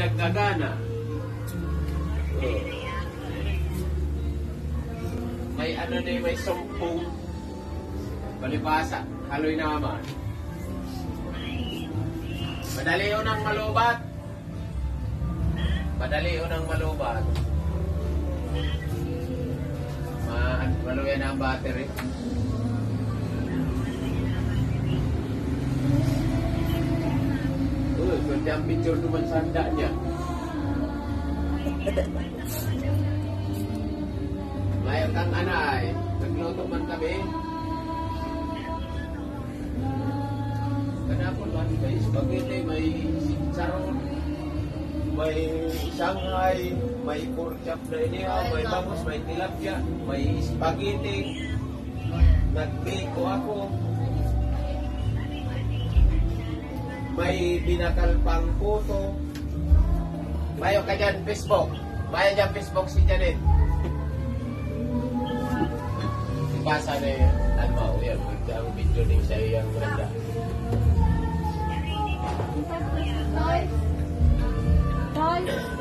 naggagana. Oh. May ano na may sumpong palibasa, haloy naman. Madali yun ang malubat. Madali yun ang malubat. Ma maluyan ang battery. diambil cuma sandaknya. Layar anai, anai, untuk man eh. Kenapa man sebagai spaghetti, may sincaron, may shanghai, may kurchap na iniha, ah, may mai sebagai tilapia, Nak spaghetti. Nagbiko aku May binakal pang puto. Mayo ka dyan, Facebook. Mayo dyan, Facebook si Janet. Ipasa na yun. Ano yan. Ang video din sa iyang ganda. Toy. Toy.